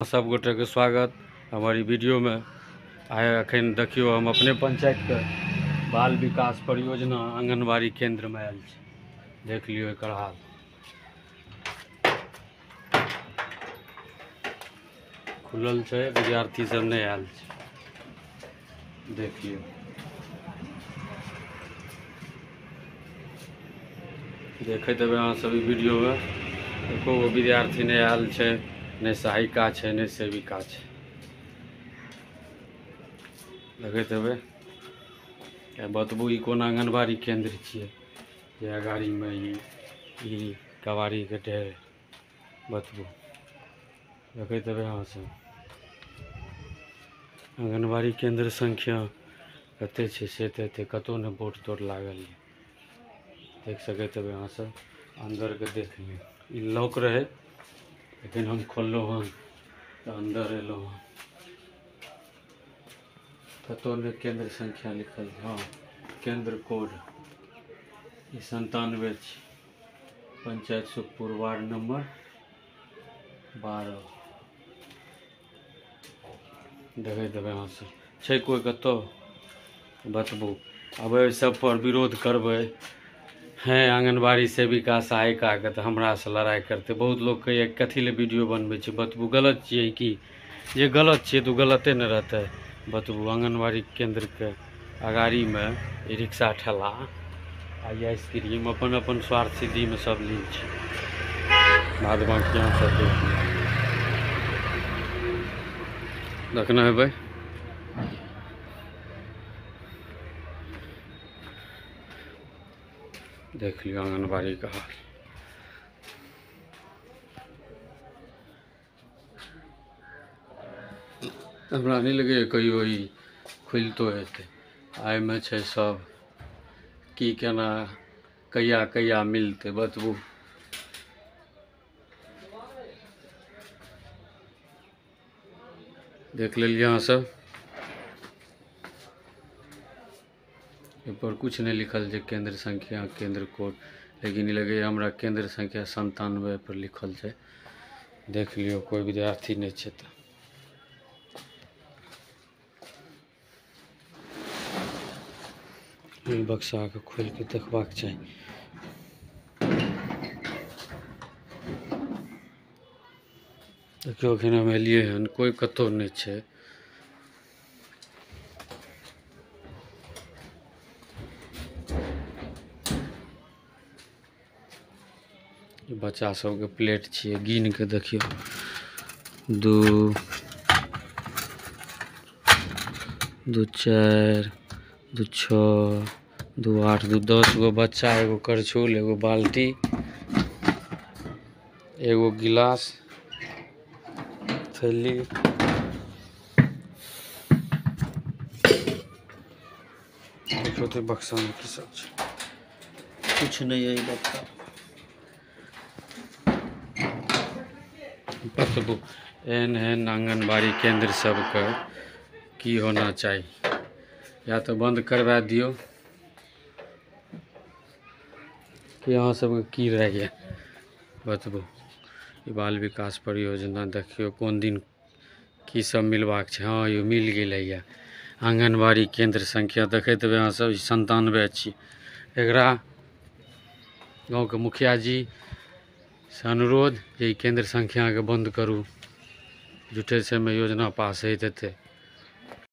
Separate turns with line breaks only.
सब गोटेके स्वागत। हमारी वीडियोमे आइ एखन देखियौ, हम अपने पंचायतके बाल विकास परियोजना आंगनबाड़ी केंद्रमे आयल देख लियौ एकर हाल। खुलल छै, विद्यार्थी सब नहि आयल देख लियौ। देखैत हेबै अहाँ सब ई वीडियोमे एको विद्यार्थी नहि आयल छै। नहि सहायिका छै नहि सेविका छै। देखैत हेबै आ बतबू कोन आंगनबाड़ी केंद्र छियै जे अगाड़ीमे ई ई कबाड़ीके ढेर बतबू देखैत हेबै अहाँ सब आंगनबाड़ी केंद्र संख्या कतेक छै, से नहि बोर्ड तोर्ड लागल देख सकैत हेबै अहाँ सब अंदरके देख लियौ लॉक रहै। लेकिन हम खोललहुँ हन तऽ अंदर एलहुँ हन कतहु नहि केंद्र संख्या लिखल हाँ हँ केंद्र कोड ई संतानवे पंचायत सुखपुर वार्ड नंबर बारह हेबै अहाँ सब छै कोइ कतहु बतबू अब सब पर विरोध करबै हैं, आंगनबाड़ी सेविका, सहायिकाके तऽ हमरासँ लड़ाइ करतै। बहुत लोग कहैए, कथी लए वीडियो बनबै छै? बतबू, गलत छियै कि? जे गलत तऽ ओ गलते ने रहतै। बतबू, आंगनबाड़ी केंद्रके अगाड़ीमे रिक्शा ठेला आ आइसक्रीम अपन अपन स्वार्थ सिद्धिमे सब ली छै। बाद बाँकी अहाँ सब देख देख लियौ आंगनबाड़ी का। हाल हमरा नहि लगैए कहियो ई खुलितो हेतै एहिमे छै सब। की केना कहिया कहिया मिलतै बतबू। देख अहाँ सब। एहिपर किछु नहि लिखल छै केंद्र संख्या, केंद्र कोड। लेकिन ई लगैए हमरा केंद्र संख्या संतानवे पर लिखल छै। देख लियौ कोइ विद्यार्थी नहि छै तऽ। ई बक्साके खोलि कऽ देखबाक चाही। देखियौ, एखन हम एलियै हन कोइ कतहु नहि छै। बच्चा सबके प्लेट छियै गिन के देखियौ। दू दू चारि, दू छओ, दू आठ, दू दस गो बच्चा, एगो करछुल, एगो बाल्टी, एगो गिलास, थैली। बक्सामे की सब छै। किछु नहि है ई बतबू एहन एहन आंगनबाड़ी केंद्र सबके की होना चाही? या तऽ बंद करवा दियौ। कि अहाँ सबके की रहैए बतबू। ई बाल विकास परियोजना देखियौ कोन दिन की सब मिलबाक छै। हँ यौ मिल गेलैए आंगनबाड़ी केंद्र संख्या देखैत हेबै अहाँ सब संतानवे छी। एकरा मुखिया जी अनुरोध जे ई केंद्र संख्याके बंद करू। से समय योजना पास हेतै।